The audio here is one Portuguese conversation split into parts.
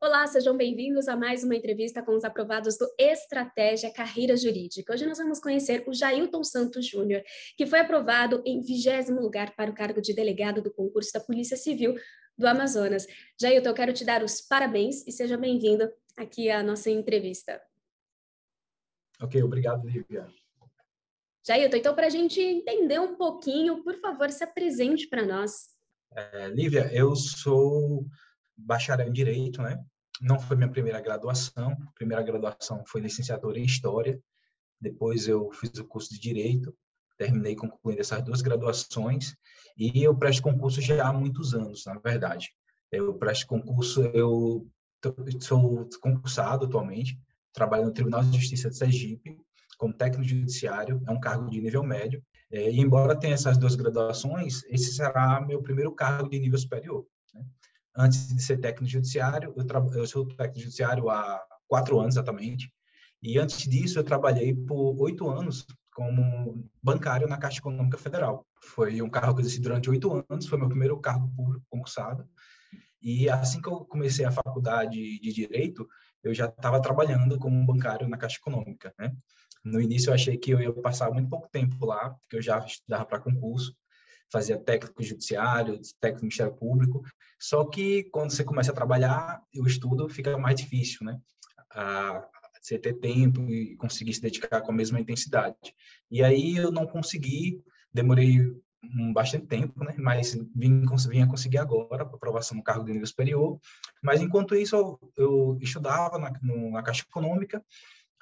Olá, sejam bem-vindos a mais uma entrevista com os aprovados do Estratégia Carreira Jurídica. Hoje nós vamos conhecer o Jailton Santos Júnior, que foi aprovado em vigésimo lugar para o cargo de delegado do concurso da Polícia Civil do Amazonas. Jailton, eu quero te dar os parabéns e seja bem-vindo aqui à nossa entrevista. Ok, obrigado, Lívia. Jailton, então, para a gente entender um pouquinho, por favor, se apresente para nós. É, Lívia, eu sou bacharel em Direito, né? Não foi minha primeira graduação. A primeira graduação foi licenciatura em História. Depois eu fiz o curso de Direito. Terminei concluindo essas duas graduações. E eu presto concurso já há muitos anos, na verdade. Eu presto concurso, eu sou concursado atualmente. Trabalho no Tribunal de Justiça de Sergipe como técnico judiciário. É um cargo de nível médio. É, e embora tenha essas duas graduações, esse será meu primeiro cargo de nível superior. Antes de ser técnico judiciário, eu, eu sou técnico judiciário há quatro anos exatamente, e antes disso eu trabalhei por oito anos como bancário na Caixa Econômica Federal. Foi um cargo que eu exerci durante oito anos, foi meu primeiro cargo público concursado, e assim que eu comecei a faculdade de Direito, eu já estava trabalhando como bancário na Caixa Econômica, né? No início eu achei que eu ia passar muito pouco tempo lá, porque eu já estudava para concurso, fazia técnico judiciário, técnico Ministério Público. Só que quando você começa a trabalhar, o estudo fica mais difícil, né? A, você ter tempo e conseguir se dedicar com a mesma intensidade. E aí eu não consegui, demorei um bastante tempo, né? Mas vim, vinha conseguir agora, aprovação no cargo de nível superior. Mas enquanto isso, eu, estudava na, na Caixa Econômica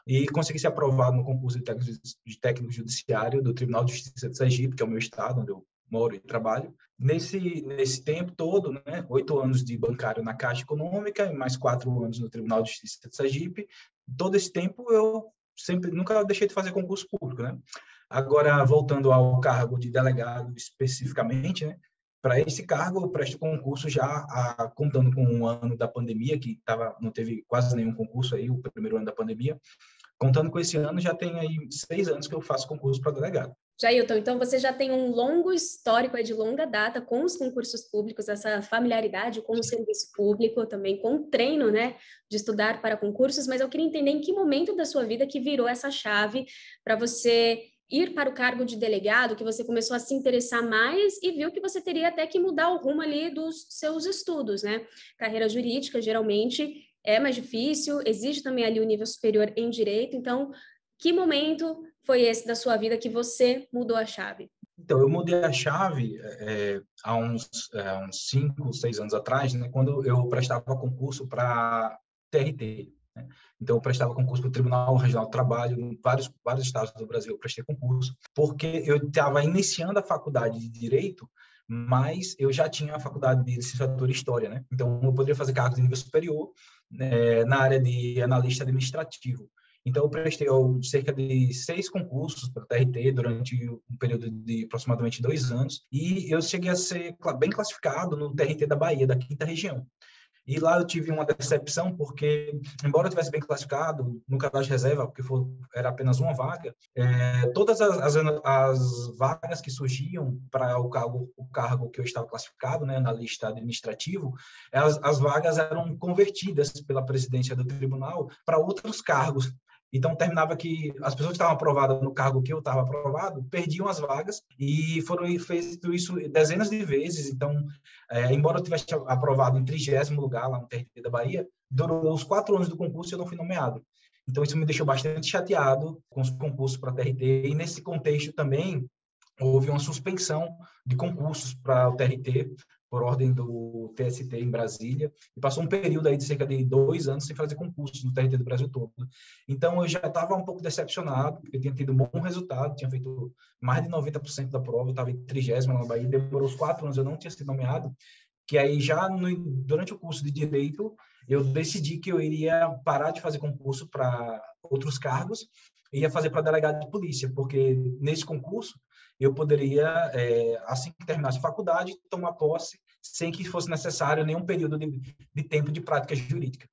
e consegui ser aprovado no concurso de técnico, de técnico judiciário do Tribunal de Justiça de Sergipe, que é o meu estado, onde eu moro e trabalho. Nesse, nesse tempo todo, né, oito anos de bancário na Caixa Econômica e mais quatro anos no Tribunal de Justiça de Sergipe, todo esse tempo eu sempre nunca deixei de fazer concurso público, né? Agora, voltando ao cargo de delegado especificamente, né, para esse cargo eu presto concurso já a, contando com um ano da pandemia, que tava, não teve quase nenhum concurso aí, o primeiro ano da pandemia. Contando com esse ano, já tem aí seis anos que eu faço concurso para delegado. Jailton, então você já tem um longo histórico de longa data com os concursos públicos, essa familiaridade com o serviço público, também com o treino, né, de estudar para concursos, mas eu queria entender em que momento da sua vida que virou essa chave para você ir para o cargo de delegado, que você começou a se interessar mais e viu que você teria até que mudar o rumo ali dos seus estudos, né? Carreira jurídica, geralmente, é mais difícil, exige também ali o nível superior em direito, então, que momento foi esse da sua vida que você mudou a chave? Então, eu mudei a chave é, há uns, é, uns cinco, seis anos atrás, né, quando eu prestava concurso para TRT. Né? Então, eu prestava concurso para o Tribunal Regional do Trabalho, em vários, vários estados do Brasil eu prestei concurso, porque eu estava iniciando a faculdade de Direito, mas eu já tinha a faculdade de licenciatura em História, né? Então, eu poderia fazer cargo de nível superior né, na área de analista administrativo. Então, eu prestei cerca de seis concursos para o TRT durante um período de aproximadamente dois anos, e eu cheguei a ser bem classificado no TRT da Bahia, da quinta região. E lá eu tive uma decepção, porque, embora eu tivesse bem classificado no cadastro de reserva, porque era apenas uma vaga, é, todas as, as, as, vagas que surgiam para o cargo, o cargo que eu estava classificado, né, na lista administrativo, as, as vagas eram convertidas pela presidência do tribunal para outros cargos então, terminava que as pessoas que estavam aprovadas no cargo que eu estava aprovado perdiam as vagas e foram feito isso dezenas de vezes. Então, é, embora eu tivesse aprovado em trigésimo lugar lá no TRT da Bahia, durou os quatro anos do concurso e eu não fui nomeado. Então, isso me deixou bastante chateado com os concursos para TRT. E nesse contexto também, houve uma suspensão de concursos para o TRT, por ordem do TST em Brasília, e passou um período aí de cerca de dois anos sem fazer concursos no TRT do Brasil todo. Então, eu já estava um pouco decepcionado, porque tinha tido um bom resultado, tinha feito mais de 90% da prova, estava em trigésima na Bahia, demorou os quatro anos, eu não tinha sido nomeado, que aí já no, durante o curso de Direito, eu decidi que eu iria parar de fazer concurso para outros cargos ia fazer para delegado de polícia, porque nesse concurso eu poderia, é, assim que terminasse a faculdade, tomar posse sem que fosse necessário nenhum período de, de tempo de prática jurídica.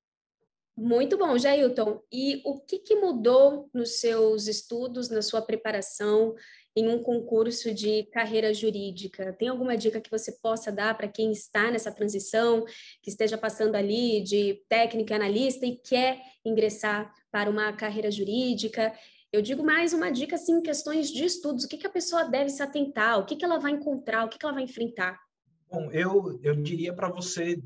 Muito bom, Jailton. E o que, que, mudou nos seus estudos, na sua preparação, em um concurso de carreira jurídica? Tem alguma dica que você possa dar para quem está nessa transição, que esteja passando ali de técnico e analista e quer ingressar para uma carreira jurídica? Eu digo mais uma dica, assim, questões de estudos. O que, que a pessoa deve se atentar? O que, que ela vai encontrar? O que, que ela vai enfrentar? Bom, eu, eu diria para você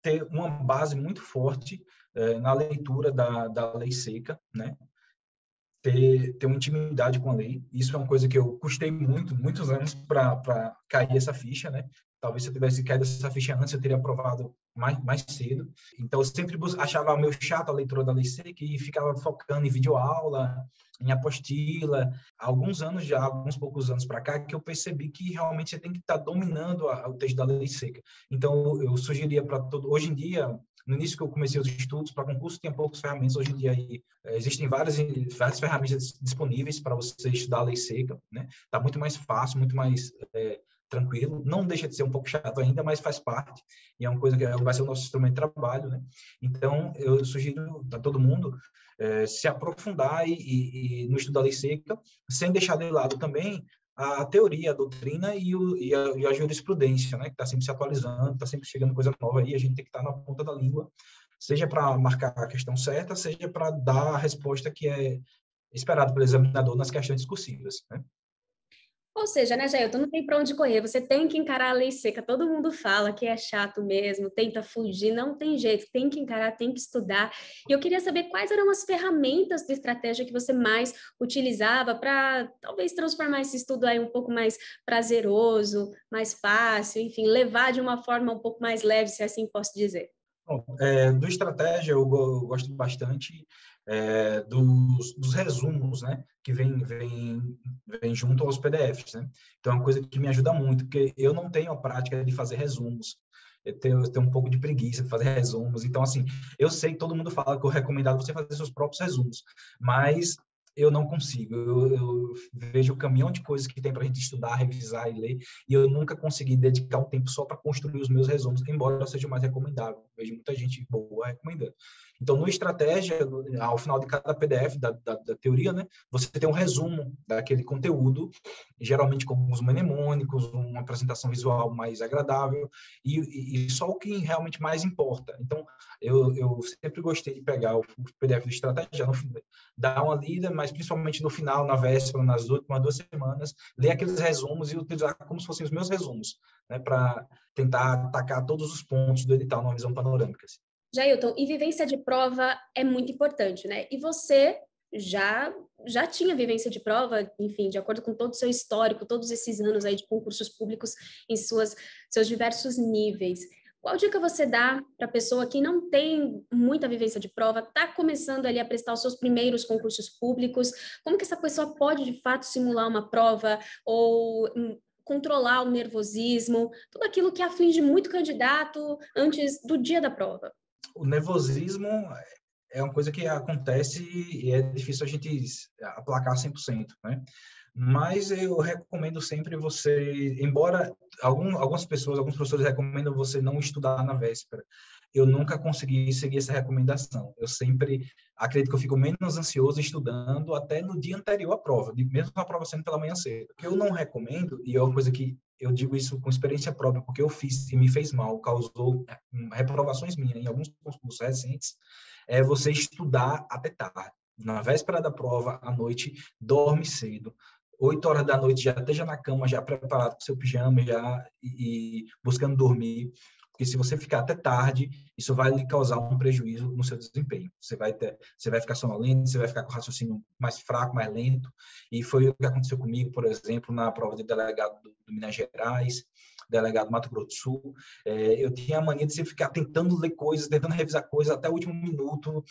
ter uma base muito forte é, na leitura da, da lei seca, né? Ter, ter uma intimidade com a lei. Isso é uma coisa que eu custei muito, muitos anos para cair essa ficha, né? Talvez se eu tivesse caído essa ficha antes, eu teria aprovado mais, mais cedo. Então, eu sempre achava meio chato a leitura da lei seca e ficava focando em videoaula, em apostila. Há alguns anos já, alguns poucos anos para cá, que eu percebi que realmente você tem que estar tá dominando a, o texto da lei seca. Então, eu sugeriria para todo... Hoje em dia, no início que eu comecei os estudos para concurso, tinha poucas ferramentas. Hoje em dia aí, eh, existem várias, várias ferramentas disponíveis para você estudar a lei seca. Né? Está muito mais fácil, muito mais é, tranquilo, não deixa de ser um pouco chato ainda, mas faz parte, e é uma coisa que vai ser o nosso instrumento de trabalho, né? Então, eu sugiro a todo mundo é, se aprofundar e, e, e, no estudo da lei seca, sem deixar de lado também a teoria, a doutrina e, o, e, a, e a, jurisprudência, né? Que está sempre se atualizando, está sempre chegando coisa nova aí, a gente tem que estar tá na ponta da língua, seja para marcar a questão certa, seja para dar a resposta que é esperado pelo examinador nas questões discursivas, né? Ou seja, né, Jailton, não tem para onde correr, você tem que encarar a lei seca. Todo mundo fala que é chato mesmo, tenta fugir, não tem jeito, tem que encarar, tem que estudar. E eu queria saber quais eram as ferramentas de estratégia que você mais utilizava para talvez transformar esse estudo aí um pouco mais prazeroso, mais fácil, enfim, levar de uma forma um pouco mais leve, se assim posso dizer. Bom, é, do estratégia eu, eu gosto bastante é, dos, dos, resumos, né, que vem, vem, vem junto aos PDFs, né? Então é uma coisa que me ajuda muito, porque eu não tenho a prática de fazer resumos, eu tenho, eu tenho um pouco de preguiça de fazer resumos, então assim, eu sei que todo mundo fala que é recomendado você fazer seus próprios resumos, mas eu não consigo. Eu, eu, vejo o caminhão de coisas que tem para a gente estudar, revisar e ler, e eu nunca consegui dedicar um tempo só para construir os meus resumos, embora seja mais recomendável. Vejo muita gente boa recomendando. Então, no estratégia, ao final de cada PDF da, da, da, teoria, né, você tem um resumo daquele conteúdo, geralmente com os mnemônicos, uma apresentação visual mais agradável, e, e, só o que realmente mais importa. Então, eu, eu sempre gostei de pegar o, PDF do estratégia, no, dar uma lida, mas principalmente no final, na véspera, nas últimas duas semanas, ler aqueles resumos e utilizar como se fossem os meus resumos, né, para tentar atacar todos os pontos do edital numa visão panorâmica. Assim. Jailton, e vivência de prova é muito importante, né? E você já já tinha vivência de prova, enfim, de acordo com todo o seu histórico, todos esses anos aí de concursos públicos em suas seus diversos níveis. Qual dica você dá para a pessoa que não tem muita vivência de prova, está começando ali a prestar os seus primeiros concursos públicos? Como que essa pessoa pode, de fato, simular uma prova ou hum, controlar o nervosismo, tudo aquilo que aflige muito candidato antes do dia da prova? O nervosismo é uma coisa que acontece e é difícil a gente aplacar 100%, né? Mas eu recomendo sempre você, embora algum, algumas pessoas, alguns professores recomendam você não estudar na véspera, eu nunca consegui seguir essa recomendação. Eu sempre acredito que eu fico menos ansioso estudando até no dia anterior à prova, mesmo a prova sendo pela manhã cedo. O que eu não recomendo, e é uma coisa que eu digo isso com experiência própria, porque eu fiz e me fez mal, causou hum, reprovações minhas em alguns concursos recentes, é você estudar até tarde. Na véspera da prova, à noite, dorme cedo. Oito horas da noite já esteja na cama, já preparado com seu pijama, já e, e buscando dormir. Porque se você ficar até tarde, isso vai lhe causar um prejuízo no seu desempenho. Você vai ter, você vai ficar sonolento, você vai ficar com o raciocínio mais fraco, mais lento. E foi o que aconteceu comigo, por exemplo, na prova de delegado do, do Minas Gerais, delegado Mato Grosso do Sul. É, eu tinha a mania de ficar tentando ler coisas, tentando revisar coisas até o último minuto,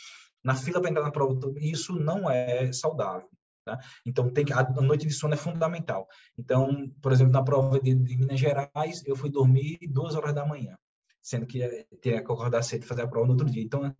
na fila para entrar na prova. Isso não é saudável. Tá? Então, tem que, a noite de sono é fundamental. Então, por exemplo, na prova de, de Minas Gerais, eu fui dormir duas horas da manhã sendo que teria que acordar cedo e fazer a prova no outro dia. Então,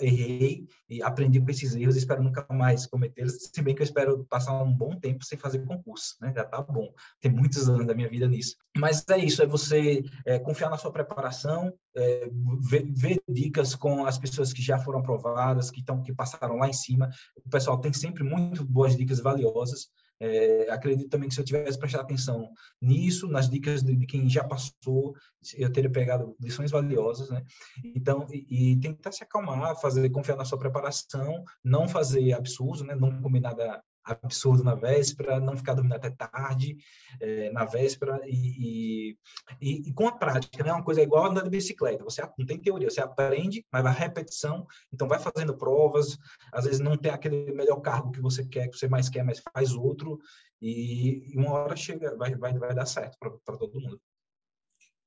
errei e aprendi com esses erros e espero nunca mais cometê-los, se bem que eu espero passar um bom tempo sem fazer concurso, né? Já tá bom. Tem muitos anos da minha vida nisso. Mas é isso, é você é, confiar na sua preparação, é, ver, ver, dicas com as pessoas que já foram aprovadas, que, estão que passaram lá em cima. O pessoal tem sempre muito boas dicas valiosas É, acredito também que se eu tivesse prestado atenção nisso, nas dicas de, de, quem já passou, eu teria pegado lições valiosas, né? Então, e, e, tentar se acalmar, fazer confiar na sua preparação, não fazer absurdo, né? Não comer nada absurdo na véspera, não ficar dormindo até tarde é, na véspera e, e, e, com a prática, né? Uma coisa igual andar de bicicleta, você não tem teoria, você aprende, mas vai repetição, então vai fazendo provas, às vezes não tem aquele melhor cargo que você quer, que você mais quer, mas faz outro e, uma hora chega, vai, vai, vai dar certo para todo mundo.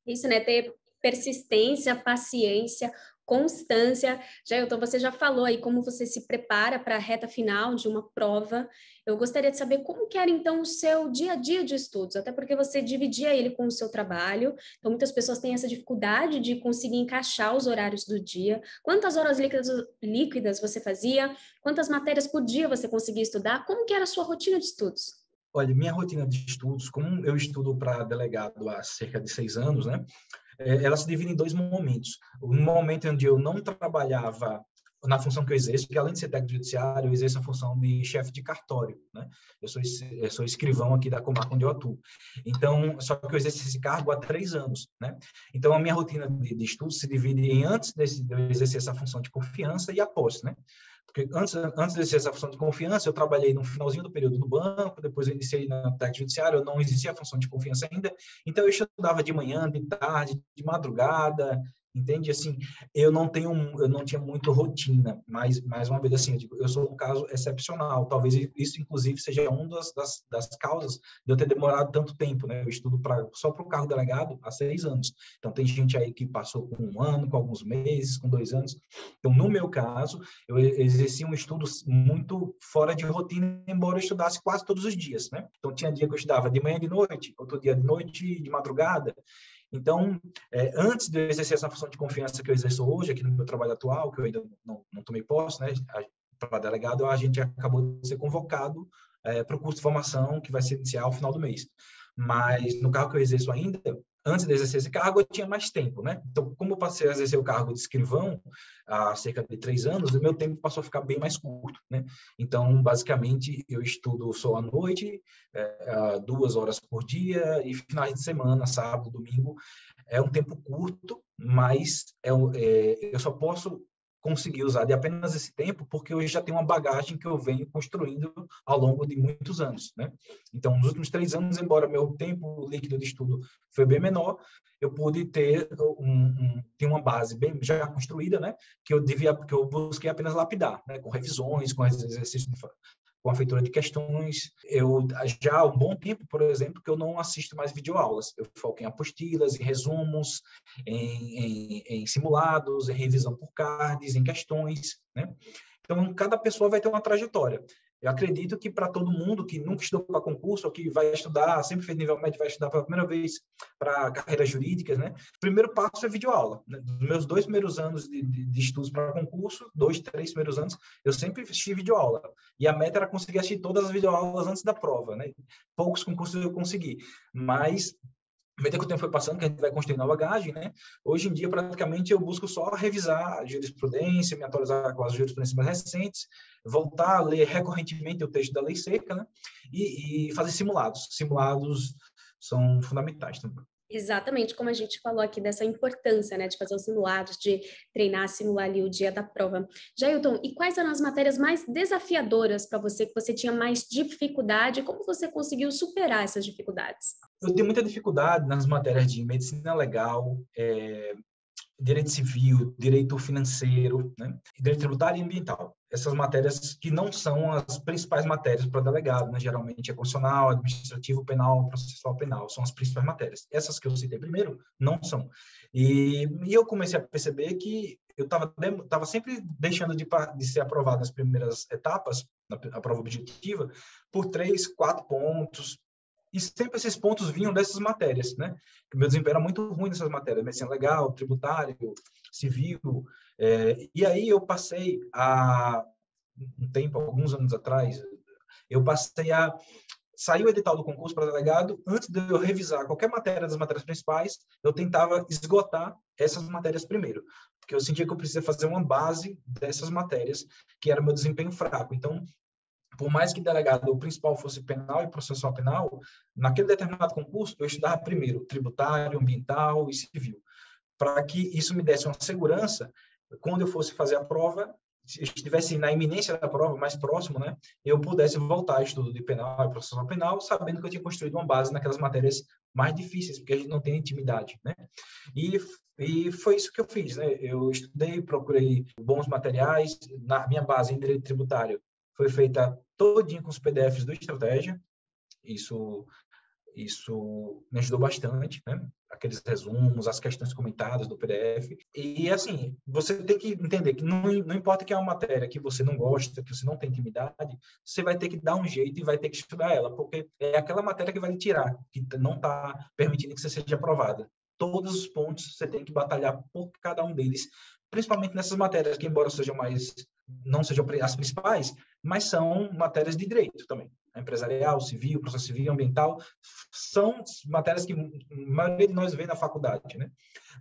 Isso, né? Ter persistência, paciência, constância. Jailton, você já falou aí como você se prepara para a reta final de uma prova. Eu gostaria de saber como que era, então, o seu dia a dia de estudos, até porque você dividia ele com o seu trabalho. Então, muitas pessoas têm essa dificuldade de conseguir encaixar os horários do dia. Quantas horas líquidas, líquidas você fazia? Quantas matérias por dia você conseguia estudar? Como que era a sua rotina de estudos? Olha, minha rotina de estudos, como eu estudo para delegado há cerca de seis anos, né? É, ela se divide em dois momentos. Um momento onde eu não trabalhava na função que eu exerço, que além de ser técnico judiciário, eu exerço a função de chefe de cartório, né? Eu sou, eu sou escrivão aqui da comarca onde eu atuo. Então, só que eu exerço esse cargo há três anos, né? Então, a minha rotina de, de estudo se divide em antes desse, de eu exercer essa função de confiança e após, né? Porque antes, antes de essa função de confiança, eu trabalhei no finalzinho do período no banco, depois eu iniciei na técnica judiciária, não existia a função de confiança ainda, então eu estudava de manhã, de tarde, de madrugada, entende? Assim, eu não tenho, eu não tinha muito rotina, mas mais uma vez assim, eu, digo, eu sou um caso excepcional. Talvez isso, inclusive, seja uma das, das, das, causas de eu ter demorado tanto tempo, né? Eu estudo só para o cargo delegado há seis anos. Então, tem gente aí que passou com um ano, com alguns meses, com dois anos. Então, no meu caso, eu exerci um estudo muito fora de rotina, embora eu estudasse quase todos os dias, né? Então, tinha dia que eu estudava de manhã de noite, outro dia de noite de madrugada. Então, é, antes de eu exercer essa função de confiança que eu exerço hoje, aqui no meu trabalho atual, que eu ainda não, não tomei posse, né, para delegado, a gente acabou de ser convocado é, para o curso de formação que vai se iniciar ao final do mês. Mas no cargo que eu exerço ainda, antes de exercer esse cargo, eu tinha mais tempo, né? Então, como eu passei a exercer o cargo de escrivão há cerca de três anos, o meu tempo passou a ficar bem mais curto, né? Então, basicamente, eu estudo só à noite, é, duas horas por dia, e finais de semana, sábado, domingo, é um tempo curto, mas é, é, eu só posso conseguir usar de apenas esse tempo, porque eu já tenho uma bagagem que eu venho construindo ao longo de muitos anos, né? Então, nos últimos três anos, embora meu tempo líquido de estudo foi bem menor, eu pude ter um, um ter uma base bem já construída, né? Que eu devia, que eu busquei apenas lapidar, né? Com revisões, com exercícios com a feitura de questões. Eu já há um bom tempo, por exemplo, que eu não assisto mais videoaulas. Eu foco em apostilas, em resumos, em, em, em simulados, em revisão por cards, em questões, né? Então, cada pessoa vai ter uma trajetória. Eu acredito que para todo mundo que nunca estudou para concurso ou que vai estudar, sempre fez nível médio, vai estudar pela primeira vez para carreiras jurídicas, né? O primeiro passo é videoaula. Né? Dos meus dois primeiros anos de, de, de estudos para concurso, dois, três primeiros anos, eu sempre assisti videoaula. E a meta era conseguir assistir todas as videoaulas antes da prova, né? Poucos concursos eu consegui, mas à medida que o tempo foi passando, que a gente vai construindo a bagagem, né? Hoje em dia, praticamente, eu busco só revisar a jurisprudência, me atualizar com as jurisprudências mais recentes, voltar a ler recorrentemente o texto da lei seca, né? E, e fazer simulados. Simulados são fundamentais também. Exatamente, como a gente falou aqui dessa importância, né, de fazer os simulados, de treinar, simular ali o dia da prova. Jailton, e quais eram as matérias mais desafiadoras para você, que você tinha mais dificuldade? Como você conseguiu superar essas dificuldades? Eu tenho muita dificuldade nas matérias de medicina legal, é, direito civil, direito financeiro, né? direito tributário e ambiental. Essas matérias que não são as principais matérias para delegado, né? geralmente é constitucional, administrativo, penal, processual penal, são as principais matérias. Essas que eu citei primeiro não são. E, e eu comecei a perceber que eu estava tava sempre deixando de, de ser aprovado nas primeiras etapas, na prova objetiva, por três, quatro pontos, e sempre esses pontos vinham dessas matérias, né? Meu desempenho era muito ruim nessas matérias, medicina legal, tributário, civil. É, e aí eu passei a um tempo, alguns anos atrás, eu passei a sair o edital do concurso para delegado, antes de eu revisar qualquer matéria das matérias principais, eu tentava esgotar essas matérias primeiro, porque eu sentia que eu precisava fazer uma base dessas matérias, que era meu desempenho fraco. Então, por mais que delegado o principal fosse penal e processual penal, naquele determinado concurso eu estudava primeiro tributário, ambiental e civil, para que isso me desse uma segurança quando eu fosse fazer a prova, se estivesse na iminência da prova, mais próximo, né, eu pudesse voltar ao estudo de penal e processual penal, sabendo que eu tinha construído uma base naquelas matérias mais difíceis, porque a gente não tem intimidade, né? E e foi isso que eu fiz, né? Eu estudei, procurei bons materiais. Na minha base em direito tributário foi feita todinha com os PDFs do Estratégia. Isso isso me ajudou bastante, né? Aqueles resumos, as questões comentadas do PDF. E, assim, você tem que entender que não, não importa que é uma matéria que você não gosta, que você não tem intimidade, você vai ter que dar um jeito e vai ter que estudar ela, porque é aquela matéria que vai lhe tirar, que não está permitindo que você seja aprovada todos os pontos você tem que batalhar por cada um deles, principalmente nessas matérias que, embora sejam mais não sejam as principais, mas são matérias de direito também. Empresarial, civil, processo civil, ambiental, são matérias que a maioria de nós vê na faculdade, né?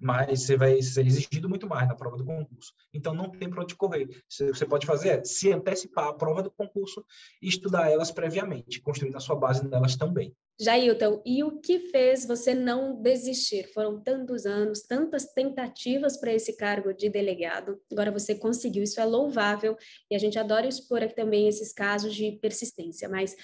Mas você vai ser exigido muito mais na prova do concurso. Então, não tem para onde correr. Você pode fazer é se antecipar a prova do concurso e estudar elas previamente, construindo a sua base nelas também. Jailton, e o que fez você não desistir? Foram tantos anos, tantas tentativas para esse cargo de delegado. Agora você conseguiu, isso é louvável e a gente adora expor aqui também esses casos de persistência. Mas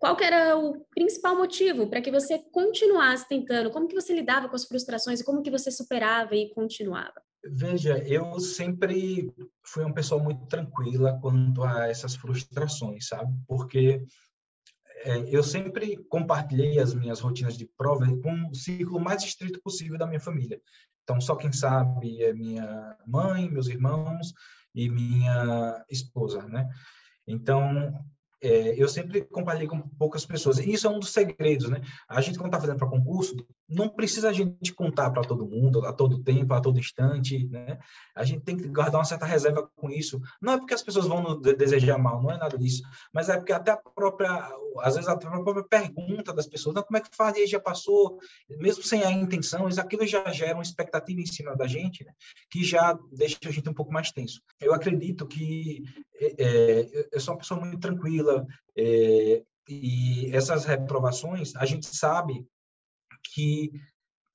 qual era o principal motivo para que você continuasse tentando? Como que você lidava com as frustrações e como que você superava e continuava? Veja, eu sempre fui uma pessoa muito tranquila quanto a essas frustrações, sabe? Porque eu sempre compartilhei as minhas rotinas de prova com o ciclo mais estrito possível da minha família. Então, só quem sabe é minha mãe, meus irmãos e minha esposa, né? Então, é, eu sempre compartilhei com poucas pessoas. E isso é um dos segredos, né? A gente, quando está fazendo para concurso, não precisa a gente contar para todo mundo, a todo tempo, a todo instante, né? A gente tem que guardar uma certa reserva com isso. Não é porque as pessoas vão nos desejar mal, não é nada disso, mas é porque até a própria, às vezes a própria pergunta das pessoas, não, como é que faz, e já passou, mesmo sem a intenção, aquilo já gera uma expectativa em cima da gente, né? que já deixa a gente um pouco mais tenso. Eu acredito que é, é eu sou uma pessoa muito tranquila, é, e essas reprovações, a gente sabe que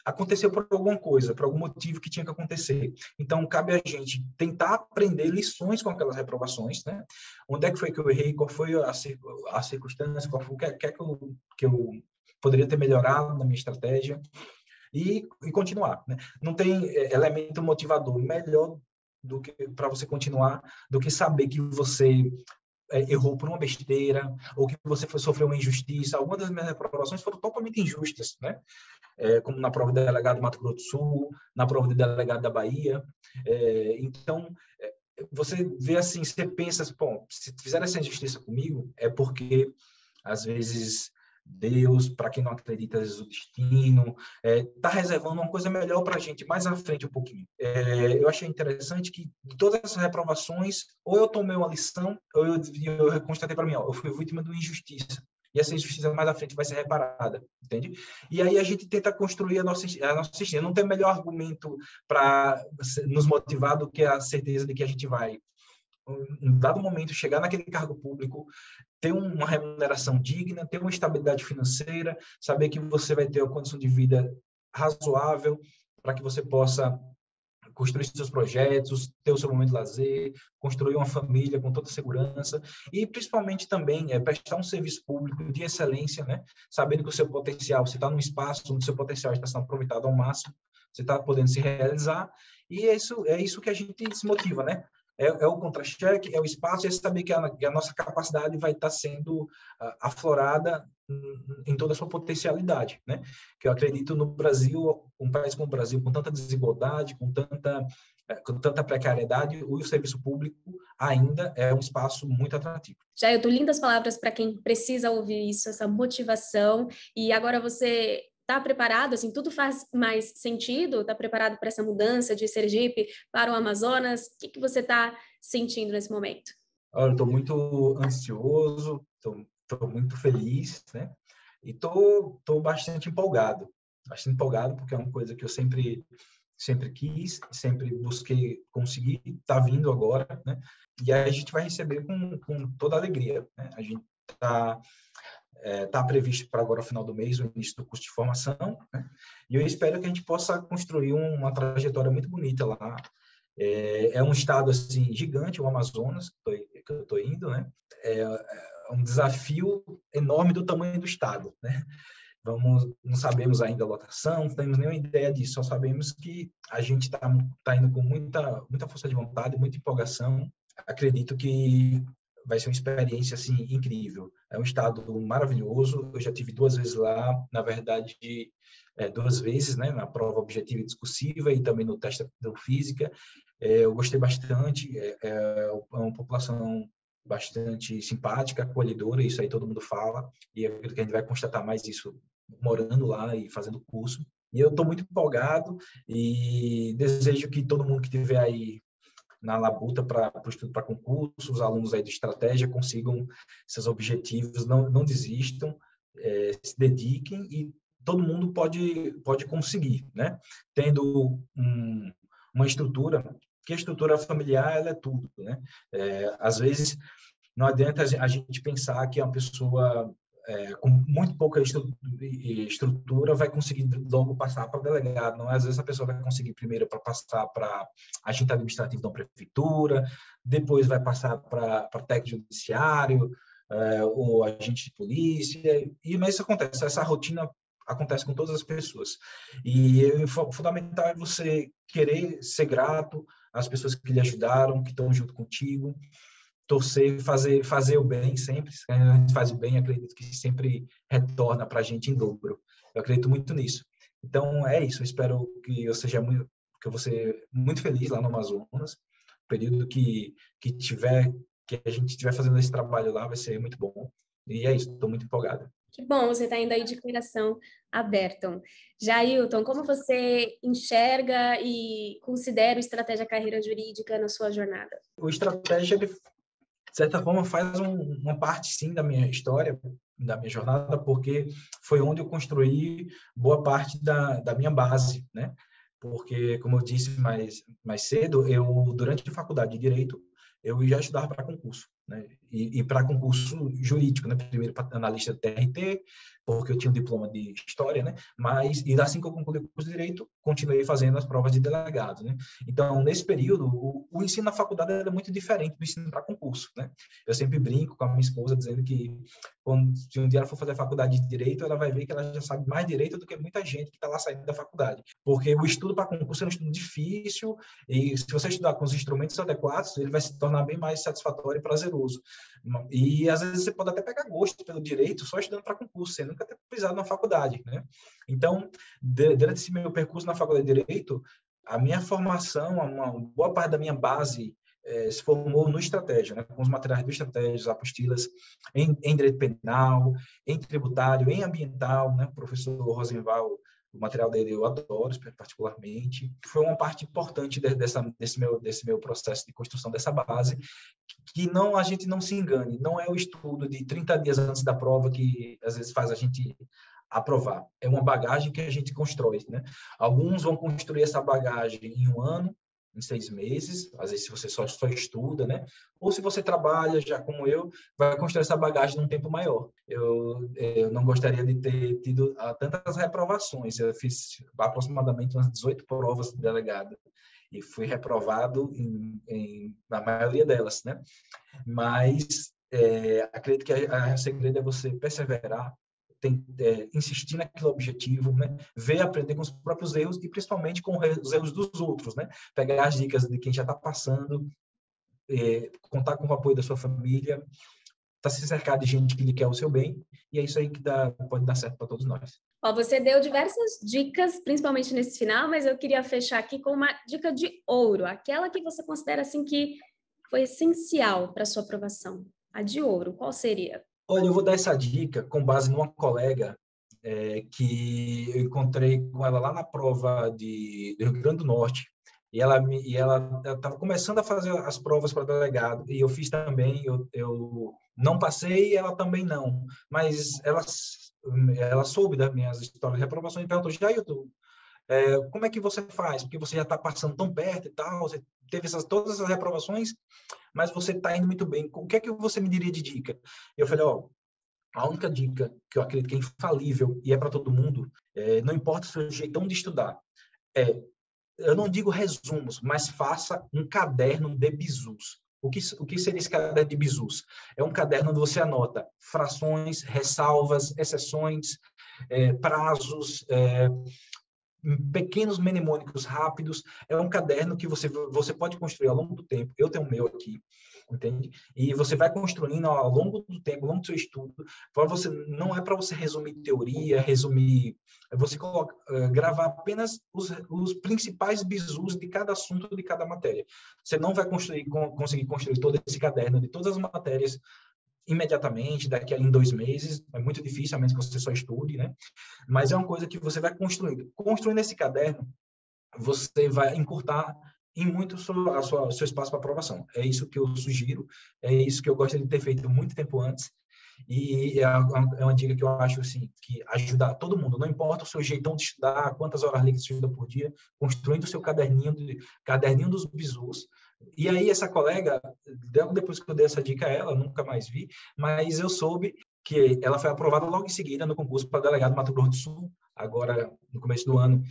aconteceu por alguma coisa, por algum motivo que tinha que acontecer. Então, cabe a gente tentar aprender lições com aquelas reprovações, né? Onde é que foi que eu errei, qual foi a, a circunstância, qual foi o que, que, é que, eu, que eu poderia ter melhorado na minha estratégia e, e continuar, né? Não tem é, elemento motivador melhor do que para você continuar do que saber que você é, errou por uma besteira, ou que você sofreu uma injustiça. Algumas das minhas reprovações foram totalmente injustas, né? É, como na prova de delegado do Mato Grosso do Sul, na prova de delegado da Bahia. É, então, é, você vê assim, você pensa, bom, se fizeram essa injustiça comigo, é porque, às vezes, Deus, para quem não acredita, às vezes o destino, está é, tá reservando uma coisa melhor para a gente mais à frente um pouquinho. É, eu achei interessante que de todas essas reprovações, ou eu tomei uma lição, ou eu, eu constatei para mim, ó, eu fui vítima de uma injustiça. E essa injustiça mais à frente vai ser reparada, entende? E aí a gente tenta construir a nossa, a nossa existência. Não tem melhor argumento para nos motivar do que a certeza de que a gente vai um dado momento, chegar naquele cargo público, ter uma remuneração digna, ter uma estabilidade financeira, saber que você vai ter uma condição de vida razoável para que você possa construir seus projetos, ter o seu momento de lazer, construir uma família com toda segurança e principalmente também é prestar um serviço público de excelência, né? Sabendo que o seu potencial, você está num espaço onde o seu potencial está sendo aproveitado ao máximo, você está podendo se realizar e é isso é isso que a gente se motiva, né? É, é o contra-cheque, é o espaço, é saber que a, que a nossa capacidade vai estar sendo uh, aflorada em toda a sua potencialidade, né? Que eu acredito no Brasil, um país como o Brasil, com tanta desigualdade, com tanta eh, com tanta precariedade, o serviço público ainda é um espaço muito atrativo. Já eu tô lindas palavras para quem precisa ouvir isso, essa motivação. E agora você Está preparado? Assim, tudo faz mais sentido? Está preparado para essa mudança de Sergipe para o Amazonas? O que, que você está sentindo nesse momento? Olha, estou muito ansioso, estou muito feliz, né? E estou bastante empolgado. Bastante empolgado porque é uma coisa que eu sempre sempre quis, sempre busquei conseguir, está vindo agora, né? E aí a gente vai receber com, com toda alegria, né? A gente está é, tá previsto para agora, final do mês, o início do curso de formação, né? E eu espero que a gente possa construir uma trajetória muito bonita lá. É, é um estado, assim, gigante, o Amazonas, que eu estou indo, né? É, é um desafio enorme do tamanho do estado, né? Vamos, não sabemos ainda a lotação, não temos nenhuma ideia disso, só sabemos que a gente está tá indo com muita, muita força de vontade, muita empolgação. Acredito que vai ser uma experiência assim incrível. É um estado maravilhoso. Eu já tive duas vezes lá, na verdade, é, duas vezes, né, na prova objetiva e discursiva e também no teste de física. É, eu gostei bastante. É, é uma população bastante simpática, acolhedora, isso aí todo mundo fala, e acredito que a gente vai constatar mais isso morando lá e fazendo curso. E eu estou muito empolgado e desejo que todo mundo que estiver aí na labuta para o estudo para concurso, os alunos aí de estratégia consigam seus objetivos, não, não desistam, é, se dediquem e todo mundo pode, pode conseguir, né? Tendo um, uma estrutura, que a estrutura familiar ela é tudo, né? É, às vezes não adianta a gente pensar que é uma pessoa é, com muito pouca estrutura, vai conseguir logo passar para delegado. Não é? Às vezes a pessoa vai conseguir primeiro para passar para agente administrativo da prefeitura, depois vai passar para técnico judiciário, é, ou agente de polícia, e mas isso acontece, essa rotina acontece com todas as pessoas. E o fundamental é você querer ser grato às pessoas que lhe ajudaram, que estão junto contigo, torcer, fazer, fazer o bem sempre. A gente faz o bem, acredito que sempre retorna para a gente em dobro. Eu acredito muito nisso. Então é isso. Eu espero que eu seja muito, que ser muito feliz lá no Amazonas. O período que que tiver, que a gente estiver fazendo esse trabalho lá, vai ser muito bom. E é isso. Estou muito empolgado. Que bom, você está indo aí de coração aberto. Jailton, como você enxerga e considera o Estratégia Carreira Jurídica na sua jornada? O Estratégia ele de certa forma, faz um, uma parte, sim, da minha história, da minha jornada, porque foi onde eu construí boa parte da, da minha base, né? Porque, como eu disse mais, mais cedo, eu, durante a faculdade de Direito, eu já estudava para concurso, né? E, e para concurso jurídico, né? Primeiro para analista TRT, porque eu tinha um diploma de história, né? Mas e assim que eu concluí o curso de direito, continuei fazendo as provas de delegado, né? Então, nesse período, o, o ensino na faculdade era muito diferente do ensino para concurso, né? Eu sempre brinco com a minha esposa dizendo que quando se um dia ela for fazer a faculdade de direito, ela vai ver que ela já sabe mais direito do que muita gente que está lá saindo da faculdade, porque o estudo para concurso é um estudo difícil e se você estudar com os instrumentos adequados, ele vai se tornar bem mais satisfatório e prazeroso. E às vezes você pode até pegar gosto pelo direito só estudando para concurso, você nunca ter pisado na faculdade, né? Então, durante esse meu percurso na faculdade de direito, a minha formação, uma boa parte da minha base eh, se formou no estratégia, né? com os materiais do estratégia, apostilas em, em direito penal, em tributário, em ambiental, né? O professor Rosenval o material dele eu adoro particularmente. Foi uma parte importante dessa, desse, meu, desse meu processo de construção dessa base, que não a gente não se engane, não é o estudo de 30 dias antes da prova que às vezes faz a gente aprovar. É uma bagagem que a gente constrói, né? Alguns vão construir essa bagagem em um ano, em seis meses, às vezes se você só, só estuda, né? Ou se você trabalha, já como eu, vai construir essa bagagem num tempo maior. Eu, eu não gostaria de ter tido ah, tantas reprovações. Eu fiz aproximadamente umas 18 provas de delegado e fui reprovado em, em, na maioria delas, né? Mas é, acredito que o segredo é você perseverar, tem, é, insistir naquele objetivo, né? ver, aprender com os próprios erros e principalmente com os erros dos outros, né? Pegar as dicas de quem já está passando, é, contar com o apoio da sua família, tá se cercar de gente que lhe quer o seu bem e é isso aí que dá, pode dar certo para todos nós. Ó, você deu diversas dicas, principalmente nesse final, mas eu queria fechar aqui com uma dica de ouro, aquela que você considera assim que foi essencial para sua aprovação. A de ouro, qual seria? Olha, eu vou dar essa dica com base numa colega é, que eu encontrei com ela lá na prova de, do Rio Grande do Norte. E ela e ela estava começando a fazer as provas para delegado e eu fiz também. Eu, eu não passei, ela também não. Mas ela ela soube das minhas histórias de reprovação e perguntou: já é, como é que você faz? Porque você já está passando tão perto e tal, você teve essas, todas essas reprovações, mas você está indo muito bem. O que é que você me diria de dica? Eu falei, ó, a única dica que eu acredito que é infalível e é para todo mundo, é, não importa o seu jeitão de estudar, é, eu não digo resumos, mas faça um caderno de bizus. O que, o que seria esse caderno de bizus? É um caderno onde você anota frações, ressalvas, exceções, é, prazos, é, pequenos mnemônicos rápidos. É um caderno que você, você pode construir ao longo do tempo. Eu tenho o meu aqui, entende? E você vai construindo ao longo do tempo, ao longo do seu estudo. Para você não é para você resumir teoria, resumir, é você coloca, uh, gravar apenas os, os principais bisus de cada assunto de cada matéria. Você não vai construir, conseguir construir todo esse caderno de todas as matérias imediatamente, daqui a em dois meses, é muito difícil, a menos que você só estude, né? Mas é uma coisa que você vai construindo. Construindo esse caderno, você vai encurtar em muito sua, seu espaço para aprovação. É isso que eu sugiro, é isso que eu gostaria de ter feito muito tempo antes, e é uma, é uma dica que eu acho assim, que ajuda todo mundo, não importa o seu jeitão de estudar, quantas horas livres você estuda por dia, construindo o seu caderninho, de, caderninho dos bisus, e aí essa colega, depois que eu dei essa dica a ela, nunca mais vi, mas eu soube que ela foi aprovada logo em seguida no concurso para delegado do Mato Grosso do Sul, agora no começo do ano.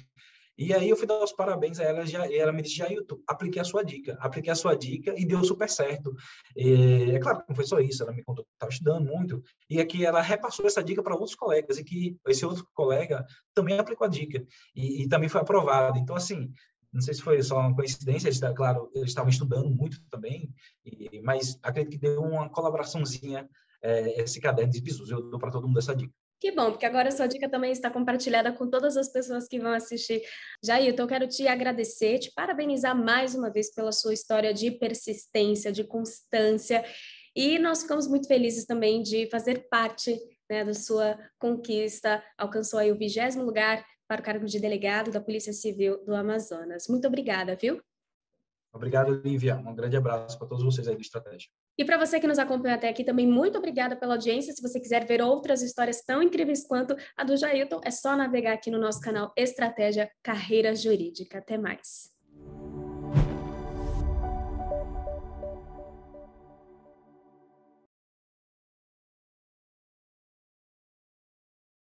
E aí eu fui dar os parabéns a ela, já, ela me disse, Jailton, apliquei a sua dica, apliquei a sua dica e deu super certo. E, é claro que não foi só isso, ela me contou que estava estudando muito, e é ela repassou essa dica para outros colegas, e que esse outro colega também aplicou a dica, e, e também foi aprovado. Então, assim, não sei se foi só uma coincidência, eles, claro, eles estavam estudando muito também, e, mas acredito que deu uma colaboraçãozinha é, esse caderno de bisus. Eu dou para todo mundo essa dica. Que bom, porque agora a sua dica também está compartilhada com todas as pessoas que vão assistir. Jair, então eu quero te agradecer, te parabenizar mais uma vez pela sua história de persistência, de constância, e nós ficamos muito felizes também de fazer parte né, da sua conquista. Alcançou aí o vigésimo lugar para o cargo de delegado da Polícia Civil do Amazonas. Muito obrigada, viu? Obrigado, Lívia. Um grande abraço para todos vocês aí do Estratégia. E para você que nos acompanha até aqui, também muito obrigada pela audiência. Se você quiser ver outras histórias tão incríveis quanto a do Jailton, é só navegar aqui no nosso canal Estratégia Carreira Jurídica. Até mais.